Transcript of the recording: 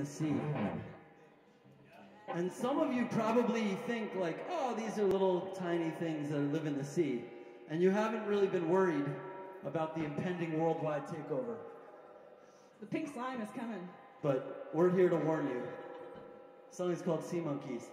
the sea. And some of you probably think like, oh, these are little tiny things that live in the sea. And you haven't really been worried about the impending worldwide takeover. The pink slime is coming. But we're here to warn you. Something's called Sea Monkeys.